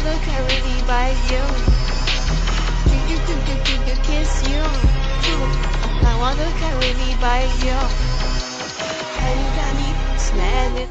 father can really buy you. Do you, do do do do kiss you. My mother can really buy you. Can you, can you smell it?